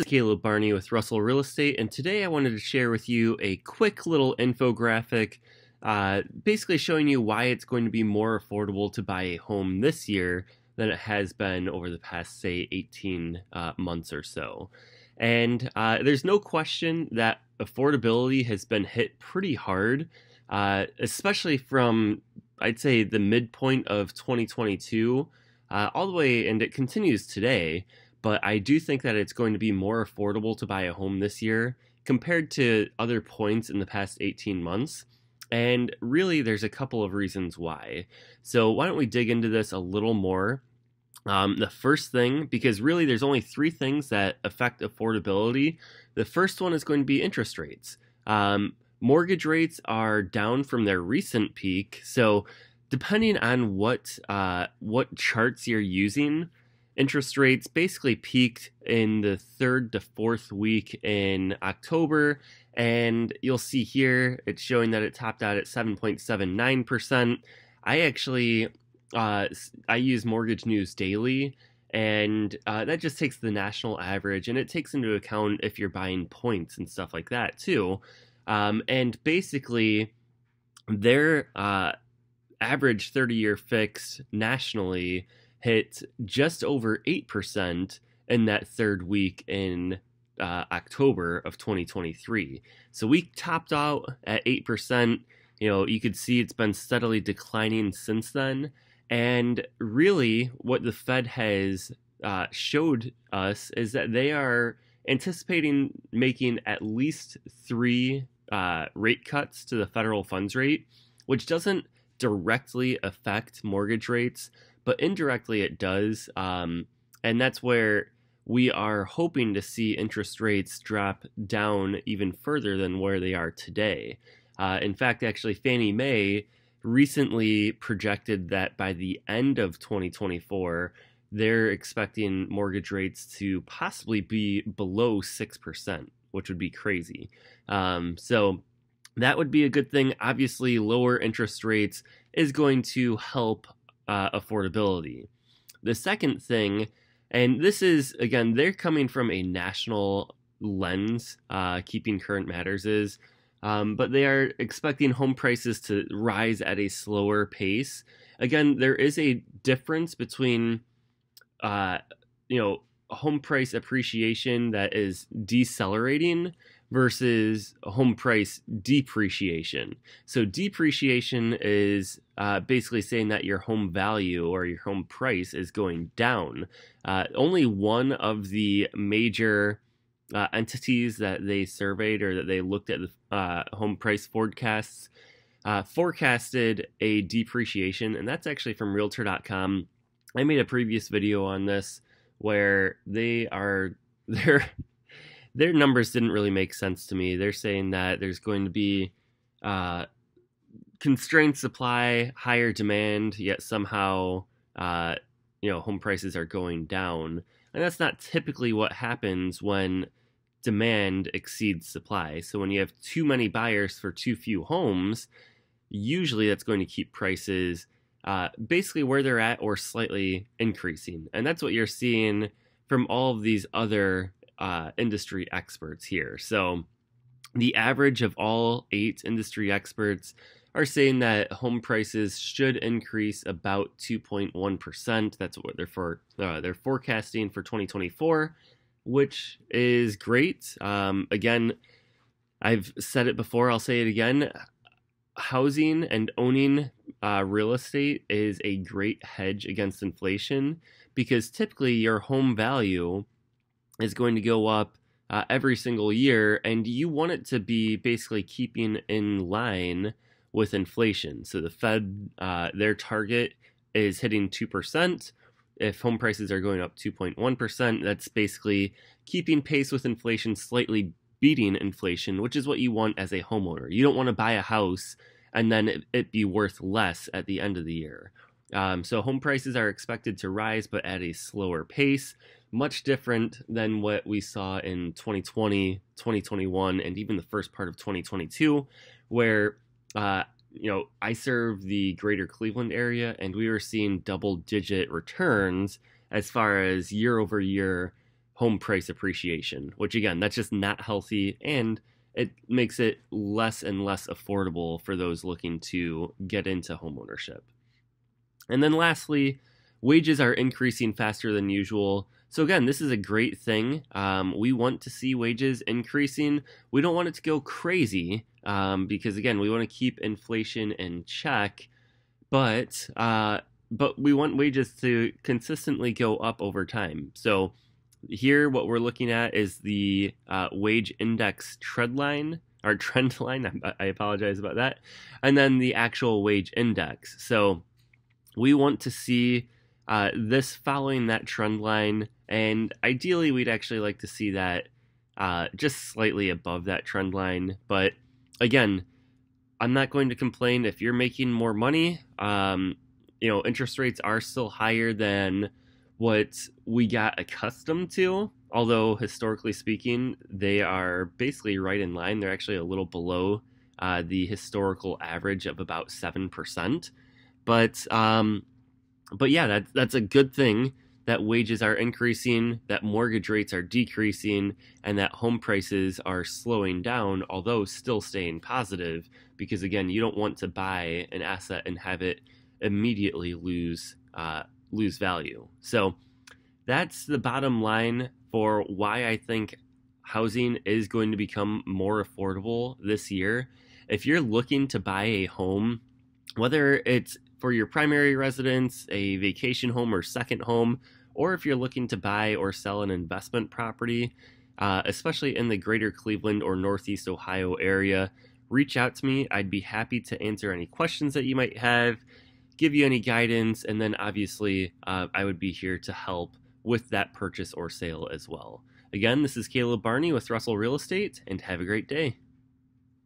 is Caleb Barney with Russell Real Estate, and today I wanted to share with you a quick little infographic uh, basically showing you why it's going to be more affordable to buy a home this year than it has been over the past, say, 18 uh, months or so. And uh, there's no question that affordability has been hit pretty hard, uh, especially from, I'd say, the midpoint of 2022 uh, all the way, and it continues today. But I do think that it's going to be more affordable to buy a home this year compared to other points in the past 18 months. And really, there's a couple of reasons why. So, why don't we dig into this a little more? Um, the first thing, because really there's only three things that affect affordability. The first one is going to be interest rates. Um, mortgage rates are down from their recent peak. So, depending on what uh, what charts you're using, interest rates basically peaked in the third to fourth week in October. And you'll see here it's showing that it topped out at 7.79%. I actually uh, I use Mortgage News Daily, and uh, that just takes the national average and it takes into account if you're buying points and stuff like that too. Um, and basically, their uh, average 30 year fix nationally hit just over 8% in that third week in uh, October of 2023. So we topped out at 8%. You know, you could see it's been steadily declining since then. And really, what the Fed has uh, showed us is that they are anticipating making at least three uh, rate cuts to the federal funds rate, which doesn't directly affect mortgage rates, but indirectly it does. Um, and that's where we are hoping to see interest rates drop down even further than where they are today. Uh, in fact, actually, Fannie Mae recently projected that by the end of 2024, they're expecting mortgage rates to possibly be below 6%, which would be crazy. Um, so that would be a good thing. Obviously, lower interest rates is going to help uh, affordability. The second thing, and this is, again, they're coming from a national lens, uh, keeping current matters is um, but they are expecting home prices to rise at a slower pace. Again, there is a difference between, uh, you know, home price appreciation that is decelerating versus home price depreciation. So depreciation is uh, basically saying that your home value or your home price is going down. Uh, only one of the major uh, entities that they surveyed or that they looked at the uh, home price forecasts uh, forecasted a depreciation, and that's actually from Realtor.com. I made a previous video on this where they are their their numbers didn't really make sense to me. They're saying that there's going to be uh, constrained supply, higher demand, yet somehow uh, you know home prices are going down, and that's not typically what happens when demand exceeds supply. So when you have too many buyers for too few homes, usually that's going to keep prices uh, basically where they're at or slightly increasing. And that's what you're seeing from all of these other uh, industry experts here. So the average of all eight industry experts are saying that home prices should increase about 2.1%. That's what they're for uh, they're forecasting for 2024 which is great. Um, again, I've said it before, I'll say it again. Housing and owning uh, real estate is a great hedge against inflation because typically your home value is going to go up uh, every single year, and you want it to be basically keeping in line with inflation. So the Fed, uh, their target is hitting 2% if home prices are going up 2.1%, that's basically keeping pace with inflation, slightly beating inflation, which is what you want as a homeowner. You don't want to buy a house and then it, it be worth less at the end of the year. Um, so home prices are expected to rise, but at a slower pace, much different than what we saw in 2020, 2021, and even the first part of 2022, where uh, you know, I serve the greater Cleveland area, and we were seeing double digit returns as far as year over year home price appreciation, which again, that's just not healthy and it makes it less and less affordable for those looking to get into homeownership. And then lastly, wages are increasing faster than usual. So, again, this is a great thing. Um, we want to see wages increasing. We don't want it to go crazy um, because, again, we want to keep inflation in check. But uh, but we want wages to consistently go up over time. So here, what we're looking at is the uh, wage index trend line or trend line. I, apologize about that, and then the actual wage index. So we want to see uh, this following that trend line, and ideally, we'd actually like to see that uh, just slightly above that trend line. But again, I'm not going to complain if you're making more money. Um, you know, interest rates are still higher than what we got accustomed to. Although historically speaking, they are basically right in line. They're actually a little below uh, the historical average of about seven percent. But um, but yeah, that's that's a good thing that wages are increasing, that mortgage rates are decreasing, and that home prices are slowing down, although still staying positive. Because again, you don't want to buy an asset and have it immediately lose uh, lose value. So that's the bottom line for why I think housing is going to become more affordable this year. If you're looking to buy a home, whether it's for your primary residence, a vacation home, or second home, or if you're looking to buy or sell an investment property, uh, especially in the greater Cleveland or Northeast Ohio area, reach out to me. I'd be happy to answer any questions that you might have give you any guidance, and then obviously uh, I would be here to help with that purchase or sale as well. Again, this is Caleb Barney with Russell Real Estate, and have a great day.